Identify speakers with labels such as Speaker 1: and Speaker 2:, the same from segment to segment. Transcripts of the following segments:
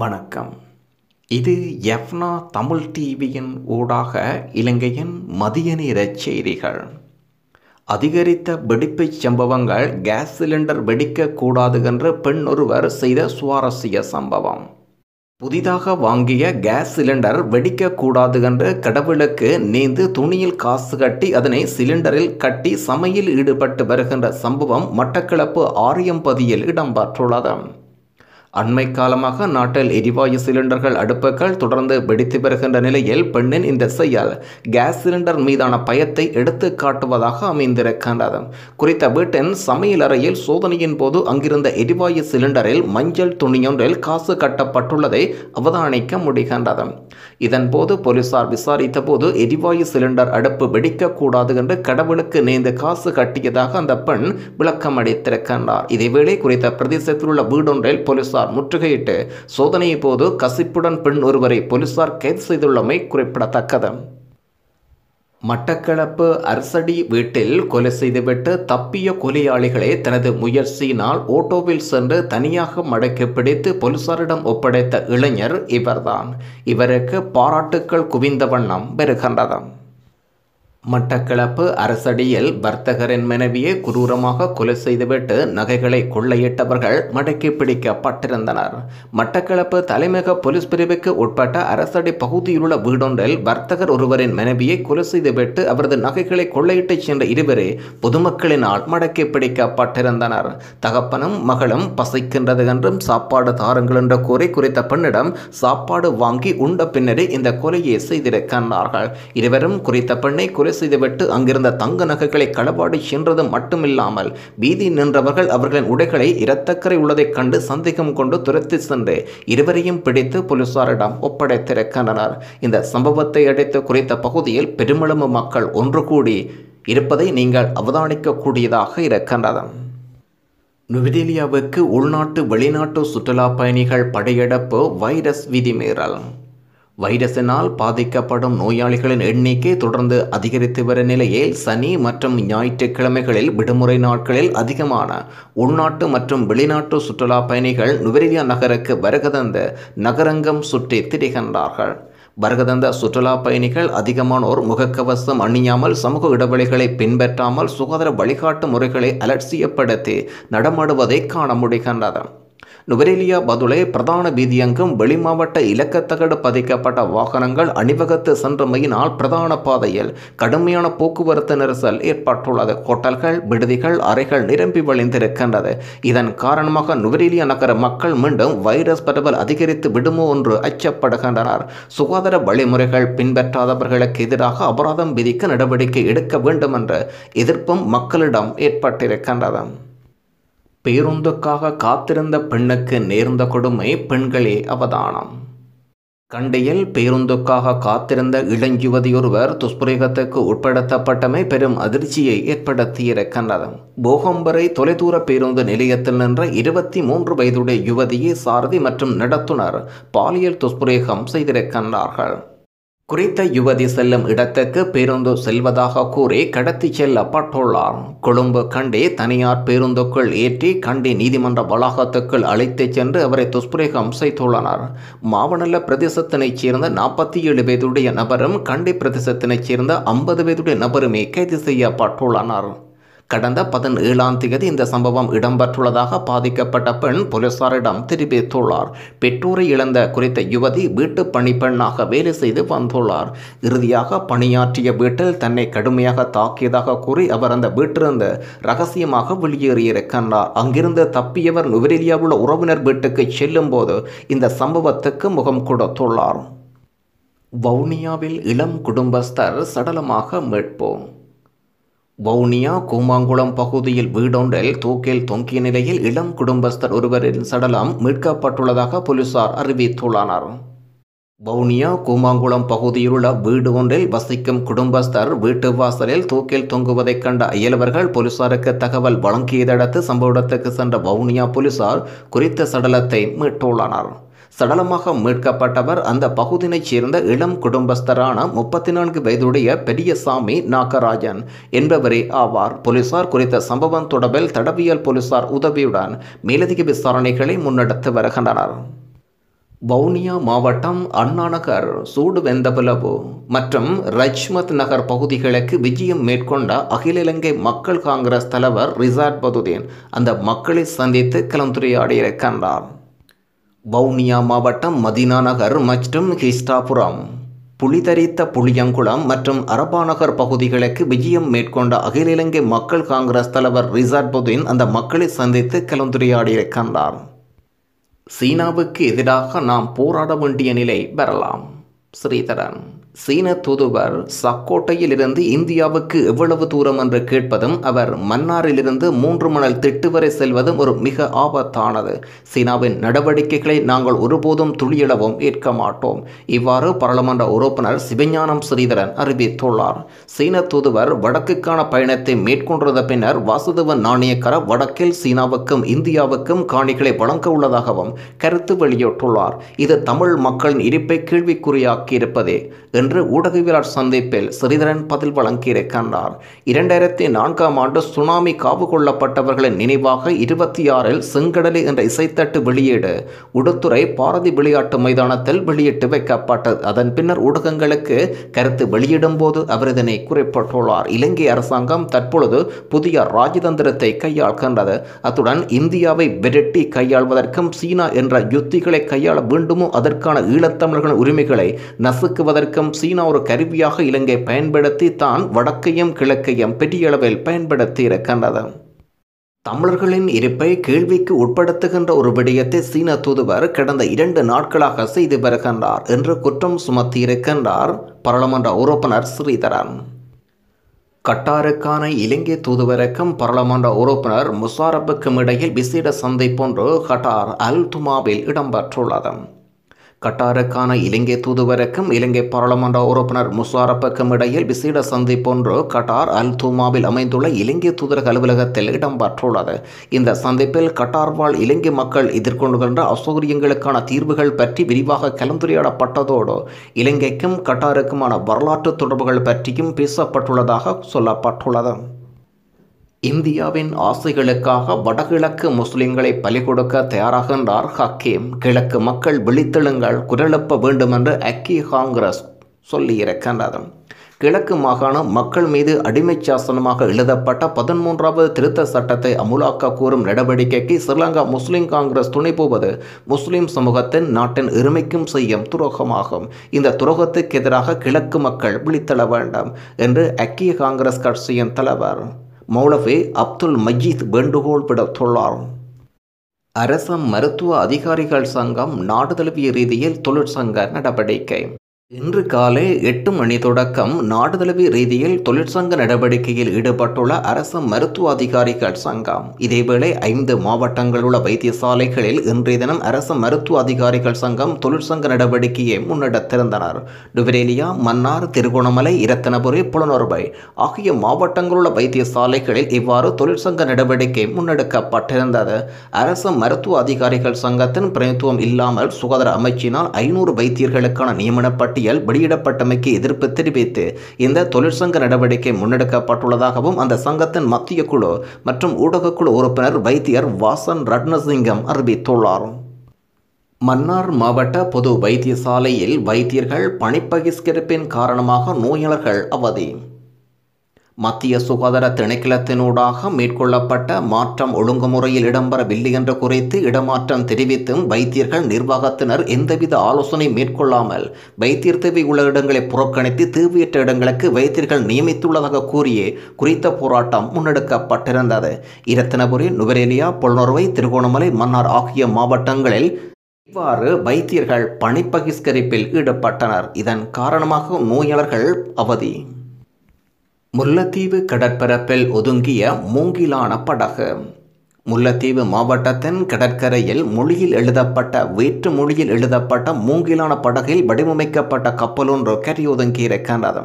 Speaker 1: வணக்கம். இது எஃப்னா தமிழ் டிவியின் ஊடாக இலங்கையின் மதிய நேர செய்திகள். அதிகரித்த வெடிப்புச் சம்பவங்கள் கேஸ் சிலிண்டர் வெடிக்கக்கூடாது என்று பெண் ஒருவர் செய்த சுவாரஸ்ய சம்பவம். புதிதாக வாங்கிய கேஸ் சிலிண்டர் வெடிக்கக்கூடாது என்று கடவுளுக்கு நீந்து துணியில் காசு கட்டி அதனை சிலிண்டரில் கட்டி சமையல் ஈடுபட்டு வருகின்ற சம்பவம் மட்டக்களப்பு ஆரியம்பதியில் இடம்பெற்றுள்ளது. அண்மை காலமாக நாட்டில் எரிவாயு சிலிண்டர்கள் அடுப்புகள் தொடர்ந்து வெடித்து வருகின்ற நிலையில் பெண்ணின் இந்த செயல் கேஸ் சிலிண்டர் மீதான பயத்தை எடுத்து காட்டுவதாக அமைந்திருக்கின்றது. குறித்த வீட்டின் சமையல் அறையில் சோதனையின் போது அங்கிருந்த எரிவாயு சிலிண்டரில் மஞ்சள் துணியொன்றில் காசு கட்டப்பட்டுள்ளதை அவதானிக்க முடிகின்றது. இதன்போது போலீசார் விசாரித்த போது எரிவாயு சிலிண்டர் அடுப்பு வெடிக்கக்கூடாது என்று கடவுளுக்கு நேர்ந்து காசு கட்டியதாக அந்த பெண் விளக்கம் அளித்திருக்கின்றார் இதேவேளை குறித்த பிரதேசத்தில் உள்ள வீடொன்றில் போலீசார் முற்றுகையிட்டு சோதனையின் போது கசிப்புடன் பெண் ஒருவரை போலீசார் கைது செய்துள்ளமை குறிப்பிடத்தக்கது. மட்டக்களப்பு அரசடி வீட்டில் கொலை செய்துவிட்டு தப்பிய கொலையாளிகளை தனது முயற்சியினால் ஓட்டோவில் சென்று தனியாக மடக்கி பிடித்து போலீசாரிடம் ஒப்படைத்த இளைஞர் இவர்தான். இவருக்கு பாராட்டுக்கள் குவிந்த வண்ணம் பெறுகின்றது மட்டக்களப்பு அரசடியில் வர்த்தகரின் மனைவியை குரூரமாக கொலை செய்துவிட்டு நகைகளை கொள்ளையிட்டவர்கள் மடக்கி பிடிக்கப்பட்டிருந்தனர். மட்டக்களப்பு தலைமக போலீஸ் பிரிவுக்கு உட்பட்ட அரசடி பகுதியிலுள்ள வீடொன்றில் வர்த்தகர் ஒருவரின் மனைவியை கொலை செய்துவிட்டு அவரது நகைகளை கொள்ளையிட்டு சென்ற இருவரே பொதுமக்களினால் மடக்கி பிடிக்கப்பட்டிருந்தனர். தகப்பனும் மகளும் பசிக்கின்றது என்றும் சாப்பாடு தாருங்கள் என்று கூறி குறித்த பெண்ணிடம் சாப்பாடு வாங்கி உண்ட பின்னரே இந்த கொலையை செய்திருக்கின்றார்கள். இருவரும் குறித்த பெண்ணை கொலை செய்துவிட்டு அங்கிருந்த தங்க நகைகளை களவாடி சென்றது மட்டுமில்லாமல் வீதி நின்றவர்கள் அவர்களின் உடைகளை இரத்தக்கரை உள்ளதைக் கண்டு சந்தேகம் கொண்டு துரத்தி சென்று இருவரையும் பிடித்து போலீசாரிடம் ஒப்படைத்திருக்கின்றனர் இந்த சம்பவத்தை அடுத்து குறித்த பகுதியில் பெருமளவு மக்கள் ஒன்று கூடி இருப்பதை நீங்கள் அவதானிக்கக்கூடியதாக இருக்கின்றது. நுவரெலியாவுக்கு உள்நாட்டு வெளிநாட்டு சுற்றுலா பயணிகள் படையெடுப்பு வைரஸ் விதிமீறல். வைரஸினால் பாதிக்கப்படும் நோயாளிகளின் எண்ணிக்கை தொடர்ந்து அதிகரித்து வரும் நிலையில் சனி மற்றும் ஞாயிற்றுக்கிழமைகளில் விடுமுறை நாட்களில் அதிகமான உள்நாட்டு மற்றும் வெளிநாட்டு சுற்றுலா பயணிகள் நுவரெலியா நகருக்கு வருகதந்த நகரங்கம் சுற்றி திரிகின்றார்கள். வருகதந்த சுற்றுலா பயணிகள் அதிகமானோர் முகக்கவசம் அணியாமல் சமூக இடைவெளிகளை பின்பற்றாமல் சுகாதார வழிகாட்டு முறைகளை அலட்சியப்படுத்தி நடமாடுவதை காண முடிகின்றது. நுவரெலியா பதுளை பிரதான வீதியங்கும் வெளிமாவட்ட இலக்கத்தகடு பதிக்கப்பட்ட வாகனங்கள் அணிவகுத்து சென்றமையினால் பிரதான பாதையில் கடுமையான போக்குவரத்து நெரிசல் ஏற்பட்டுள்ளது. ஹோட்டல்கள் விடுதிகள் அறைகள் நிரம்பி வழிந்திருக்கின்றது. இதன் காரணமாக நுவரெலியா நகர மக்கள் மீண்டும் வைரஸ் பரவல் அதிகரித்து விடுமோ என்று அச்சப்படுகின்றனர். சுகாதார வழிமுறைகள் பின்பற்றாதவர்களுக்கு எதிராக அபராதம் விதிக்க நடவடிக்கை எடுக்க வேண்டும் என்ற எதிர்ப்பும் மக்களிடம் ஏற்பட்டிருக்கின்றது. பேருந்துக்காக காத்திருந்த பெண்ணுக்கு நேர்ந்த கொடுமை பெண்களே அவதானம். கண்டியில் பேருந்துக்காக காத்திருந்த இளஞ்சுவதியொருவர் துஷ்பிரயோகத்துக்கு உட்படுத்தப்பட்டமை பெரும் அதிர்ச்சியை ஏற்படுத்தியிருக்கின்றது போகம்பரை தொலைதூர பேருந்து நிலையத்தில் நின்ற இருபத்தி மூன்று வயதுடைய யுவதியை சாரதி மற்றும் நடத்துனர் பாலியல் துஷ்பிரயோகம் செய்திருக்கின்றார்கள். குறித்த யுவதி செல்லும் இடத்துக்கு பேருந்து செல்வதாக கூறி கடத்தி செல்லப்பட்டுள்ளார் கொழும்பு கண்டி தனியார் பேருந்துக்குள் ஏற்றி கண்டி நீதிமன்ற வளாகத்துக்குள் அழைத்துச் சென்று அவரை துஷ்பிரயோகம் செய்துள்ளனர். மாவனல்ல பிரதேசத்தினைச் சேர்ந்த நாற்பத்தி ஏழு வயதுடைய நபரும் கண்டி பிரதேசத்தினைச் சேர்ந்த ஐம்பது வயதுடைய நபருமே கைது செய்யப்பட்டுள்ளனர். கடந்த பதினேழாம் தேதி இந்த சம்பவம் இடம்பெற்றுள்ளதாக பாதிக்கப்பட்ட பெண் போலீசாரிடம் தெரிவித்துள்ளார். பெற்றோரை இழந்த குறித்த யுவதி வீட்டு பணிப்பெண்ணாக வேலை செய்து வந்துள்ளார். இறுதியாக பணியாற்றிய வீட்டில் தன்னை கடுமையாக தாக்கியதாக கூறி அவர் அந்த வீட்டிலிருந்து ரகசியமாக வெளியேறியிருக்கின்றார். அங்கிருந்து தப்பியவர் நுவரெலியா உள்ள உறவினர் வீட்டுக்கு செல்லும் போது இந்த சம்பவத்துக்கு முகம் கொடுத்துள்ளார். வவுனியாவில் இளம் குடும்பஸ்தர் சடலமாக மீட்போம் வவுனியா கூமாங்குளம் பகுதியில் வீடொன்றில் தூக்கில் தொங்கிய நிலையில் இளம் குடும்பஸ்தர் ஒருவரின் சடலம் மீட்கப்பட்டுள்ளதாக போலீசார் அறிவித்துள்ளனர். வவுனியா கூமாங்குளம் பகுதியிலுள்ள வீடு ஒன்றில் வசிக்கும் குடும்பஸ்தர் வீட்டு வாசலில் தூக்கில் தொங்குவதைக் கண்ட இயலவர்கள் போலீசாருக்கு தகவல் வழங்கியதடுத்து சம்பவ இடத்துக்கு சென்ற வவுனியா போலீசார் குறித்த சடலத்தை மீட்டுள்ளனர். சடலமாக மீட்கப்பட்டவர் அந்த பகுதியினைச் சேர்ந்த இளம் குடும்பஸ்தரான முப்பத்தி நான்கு வயதுடைய பெரியசாமி நாகராஜன் என்பவரே ஆவார். போலீசார் குறித்த சம்பவம் தொடர்பில் தடவியல் போலீசார் உதவியுடன் மேலதிக விசாரணைகளை முன்னெடுத்து வருகின்றனர். வவுனியா மாவட்டம் அண்ணாநகர் சூடு வெந்தபுலவு மற்றும் ரஜ்மத் நகர் பகுதிகளுக்கு விஜயம் மேற்கொண்ட அகில இலங்கை மக்கள் காங்கிரஸ் தலைவர் ரிசாட் பதுதீன் அந்த மக்களை சந்தித்து கலந்துரையாடியிருக்கின்றார். வவுனியா மாவட்டம் மதினா நகர் மற்றும் ஹிஸ்டாபுரம் புலிதரித்த புளியங்குளம் மற்றும் அரபாநகர் பகுதிகளுக்கு விஜயம் மேற்கொண்ட அகில இலங்கை மக்கள் காங்கிரஸ் தலைவர் ரிசாட் புதின் அந்த மக்களை சந்தித்து கலந்துரையாடியிருக்கின்றார் சீனாவுக்கு எதிராக நாம் போராட வேண்டிய நிலை வரலாம் ஸ்ரீதரன். சீன தூதுவர் சக்கோட்டையில் இருந்து இந்தியாவுக்கு எவ்வளவு தூரம் என்று கேட்பதும் அவர் மன்னாரிலிருந்து மூன்று மணல் திட்டு வரை செல்வதும் ஒரு மிக ஆபத்தானது. சீனாவின் நடவடிக்கைகளை நாங்கள் ஒருபோதும் துளியிடவும் ஏற்க மாட்டோம். இவ்வாறு பாராளுமன்ற உறுப்பினர் சிவஞானம் ஸ்ரீதரன் அறிவித்துள்ளார். சீன தூதுவர் வடக்குக்கான பயணத்தை மேற்கொண்டிருந்த பின்னர் வாசுதேவன் நாணயக்கர வடக்கில் சீனாவுக்கும் இந்தியாவுக்கும் காணிகளை வழங்க உள்ளதாகவும் கருத்து வெளியிட்டுள்ளார். இது தமிழ் மக்களின் இருப்பை கேள்விக்குறியாக்கியிருப்பதே. என்று ஊடகவியலாளர் சந்திப்பில் ஸ்ரீதரன் பதில் வழங்கியிருக்கின்றார் இரண்டாயிரத்தி நான்காம் ஆண்டு சுனாமி காவு கொள்ளப்பட்டவர்களின் நினைவாக இருபத்தி ஆறில் செங்கடலி என்ற இசைத்தட்டு வெளியீடு உடுத்துறை பாரதி விளையாட்டு மைதானத்தில் வெளியிட்டு வைக்கப்பட்டது. அதன் பின்னர் ஊடகங்களுக்கு கருத்து வெளியிடும் போது அவர் இதனை குறிப்பிட்டுள்ளார். இலங்கை அரசாங்கம் தற்பொழுது புதிய ராஜதந்திரத்தை கையாள்கின்றது. அத்துடன் இந்தியாவை விரட்டி கையாள்வதற்கும் சீனா என்ற யுத்திகளை கையாள வேண்டுமோ அதற்கான ஈழத்தமிழர்களின் உரிமைகளை நசுக்குவதற்கும் சீனா ஒரு கருவியாக இலங்கை பயன்படுத்தி தான் வடக்கையும் கிழக்கையும் பெரியளவில் பயன்படுத்தி இருக்கின்றது. தமிழர்களின் இருப்பை கேள்விக்கு உட்படுத்துகின்ற ஒரு விடயத்தை சீன தூதுவர் கடந்த இரண்டு நாட்களாக செய்து வருகின்றார் என்று குற்றம் சுமத்தியிருக்கின்றார் பாராளுமன்ற உறுப்பினர் ஸ்ரீதரன். கட்டாருக்கான இலங்கை தூதுவருக்கும் பாராளுமன்ற உறுப்பினர் முசாரப்புக்கும் இடையில் விசேட சந்தை போன்று கட்டார் அல் துமாவில் இடம்பெற்றுள்ளது. கட்டாருக்கான இலங்கை தூதுவருக்கும் இலங்கை பாராளுமன்ற உறுப்பினர் முசாரப்புக்கும் இடையில் விசேட சந்திப்பொன்று கட்டார் அல் தூமாவில் அமைந்துள்ள இலங்கை தூதரக அலுவலகத்தில் இடம்பெற்றுள்ளது. இந்த சந்திப்பில் கட்டார் வாழ் இலங்கை மக்கள் எதிர்கொண்டுகின்ற அசௌகரியங்களுக்கான தீர்வுகள் பற்றி விரிவாக கலந்துரையாடப்பட்டதோடு இலங்கைக்கும் கட்டாருக்குமான வரலாற்று தொடர்புகள் பற்றியும் பேசப்பட்டுள்ளதாக சொல்லப்பட்டுள்ளது. இந்தியாவின் ஆசைகளுக்காக வடகிழக்கு முஸ்லிம்களை பலி கொடுக்க தயாராகின்றார் ஹக்கீம். கிழக்கு மக்கள் விழித்தெழுங்கள் குரலெப்ப வேண்டும் என்று அக்கி காங்கிரஸ் சொல்லியிருக்கின்றது. கிழக்கு மாகாணம் மக்கள் மீது அடிமை சாசனமாக எழுதப்பட்ட பதிமூன்றாவது திருத்த சட்டத்தை அமுலாக்க கூறும் நடவடிக்கைக்கு ஸ்ரீலங்கா முஸ்லிம் காங்கிரஸ் துணை போவது முஸ்லிம் சமூகத்தின் நாட்டின் எருமைக்கும் செய்யும் துரோகமாகும். இந்த துரோகத்துக்கு எதிராக கிழக்கு மக்கள் விழித்தள வேண்டும் என்று அக்கிய காங்கிரஸ் கட்சியின் தலைவர் மௌலவி அப்துல் மஜீத் வேண்டுகோள் விடுத்துள்ளார். அரச மருத்துவ அதிகாரிகள் சங்கம் நாடு தழுவிய ரீதியில் தொழிற்சங்க நடவடிக்கை. இன்று காலை எட்டு மணி தொடக்கம் நாடு தழுவிய ரீதியில் தொழிற்சங்க நடவடிக்கையில் ஈடுபட்டுள்ள அரச மருத்துவ அதிகாரிகள் சங்கம். இதேவேளை ஐந்து மாவட்டங்களில் உள்ள வைத்தியசாலைகளில் இன்றைய தினம் அரச மருத்துவ அதிகாரிகள் சங்கம் தொழிற்சங்க நடவடிக்கையை முன்னெடுத்திருந்தனர் டுவரேலியா மன்னார் திருகோணமலை இரத்தனபுரி புலனறுவை ஆகிய மாவட்டங்களில் உள்ள வைத்தியசாலைகளில் இவ்வாறு தொழிற்சங்க நடவடிக்கை முன்னெடுக்கப்பட்டிருந்தது. அரச மருத்துவ அதிகாரிகள் சங்கத்தின் பிரதித்துவம் இல்லாமல் சுகாதார அமைச்சினால் ஐநூறு வைத்தியர்களுக்கான நியமனப்பட்ட பட்டியல் வெளியிடப்பட்டமைக்கு எதிர்ப்பு தெரிவித்து இந்த தொழிற்சங்க நடவடிக்கை முன்னெடுக்கப்பட்டுள்ளதாகவும் அந்த சங்கத்தின் மத்திய குழு மற்றும் ஊடகக்குழு உறுப்பினர் வைத்தியர் வாசன் ரட்னசிங்கம் அறிவித்துள்ளார். மன்னார் மாவட்ட பொது வைத்தியசாலையில் வைத்தியர்கள் பணிப்பகிஷ்கரிப்பின் காரணமாக நோயாளர்கள் அவதி. மத்திய சுகாதார திணைக்களத்தினூடாக மேற்கொள்ளப்பட்ட மாற்றம் ஒழுங்குமுறையில் இடம்பெறவில்லை என்று குறித்து இடமாற்றம் தெரிவித்தும் வைத்தியர்கள் நிர்வாகத்தினர் எந்தவித ஆலோசனை மேற்கொள்ளாமல் வைத்தியர் தேவை உள்ள இடங்களை புறக்கணித்து தேவையற்ற இடங்களுக்கு வைத்தியர்கள் நியமித்துள்ளதாக கூறியே குறித்த போராட்டம் முன்னெடுக்கப்பட்டிருந்தது. இரத்தினபுரி நுவரேலியா பொல்நொருவை திருகோணமலை மன்னார் ஆகிய மாவட்டங்களில் இவ்வாறு வைத்தியர்கள் பணிப்பகிஷ்கரிப்பில் ஈடுபட்டனர். இதன் காரணமாக நோயாளர்கள் அவதி. முல்லைத்தீவு கடற்பரப்பில் ஒதுங்கிய மூங்கிலான படகு. முல்லைத்தீவு மாவட்டத்தின் கடற்கரையில் மொழியில் எழுதப்பட்ட வேற்று மொழியில் எழுதப்பட்ட மூங்கிலான படகில் வடிவமைக்கப்பட்ட கப்பலொன்று கரையொதுங்கியிருக்கின்றது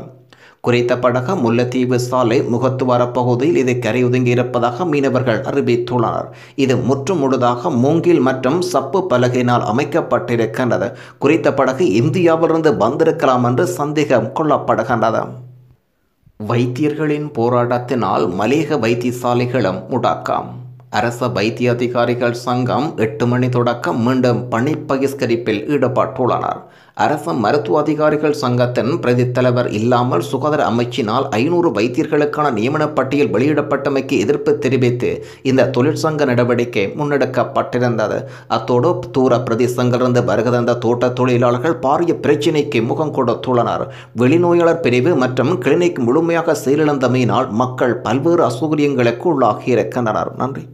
Speaker 1: குறித்த படகு முல்லைத்தீவு சாலை முகத்துவார பகுதியில் இது கரையொதுங்கியிருப்பதாக மீனவர்கள் அறிவித்துள்ளனர். இது முற்று முழுதாக மூங்கில் மற்றும் சப்பு பலகையினால் அமைக்கப்பட்டிருக்கின்றது. குறித்த படகு இந்தியாவிலிருந்து வந்திருக்கலாம் என்று சந்தேகம் கொள்ளப்படுகின்றது. வைத்தியர்களின் போராட்டத்தினால் மலேக வைத்தியசாலைகளும் முடக்கம். அரச வைத்திய அதிகாரிகள் சங்கம் எட்டு மணி தொடக்கம் மீண்டும் பணி பகிஷ்கரிப்பில் ஈடுபட்டுள்ளனர். அரச மருத்துவ அதிகாரிகள் சங்கத்தின் பிரதி தலைவர் இல்லாமல் சுகாதார அமைச்சினால் ஐநூறு வைத்தியர்களுக்கான நியமன பட்டியல் வெளியிடப்பட்டமைக்கு எதிர்ப்பு தெரிவித்து இந்த தொழிற்சங்க நடவடிக்கை முன்னெடுக்கப்பட்டிருந்தது. அத்தோடு தூர பிரதேசங்களிலிருந்து வருகை தோட்ட தொழிலாளர்கள் பாரிய பிரச்சினைக்கு முகம் கொடுத்துள்ளனர். வெளிநோயாளர் பிரிவு மற்றும் கிளினிக் முழுமையாக செயலிழந்தமையினால் மக்கள் பல்வேறு அசௌகரியங்களுக்கு உள்ளாகியிருக்கின்றனர். நன்றி.